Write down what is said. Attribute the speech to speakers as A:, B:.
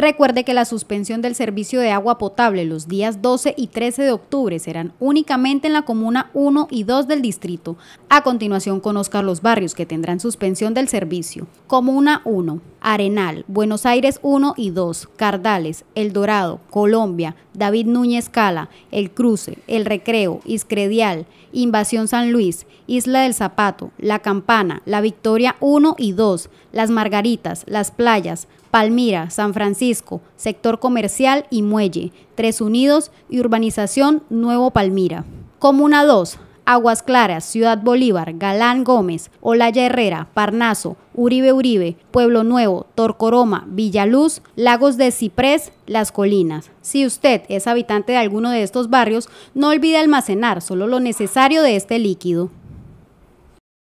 A: Recuerde que la suspensión del servicio de agua potable los días 12 y 13 de octubre serán únicamente en la comuna 1 y 2 del distrito. A continuación conozca los barrios que tendrán suspensión del servicio. Comuna 1, Arenal, Buenos Aires 1 y 2, Cardales, El Dorado, Colombia, David Núñez Cala, El Cruce, El Recreo, Iscredial, Invasión San Luis, Isla del Zapato, La Campana, La Victoria 1 y 2, Las Margaritas, Las Playas, Palmira, San Francisco, Sector Comercial y Muelle, Tres Unidos y Urbanización Nuevo Palmira. Comuna 2, Aguas Claras, Ciudad Bolívar, Galán Gómez, Olaya Herrera, Parnaso, Uribe Uribe, Pueblo Nuevo, Torcoroma, Villaluz, Lagos de Ciprés, Las Colinas. Si usted es habitante de alguno de estos barrios, no olvide almacenar solo lo necesario de este líquido.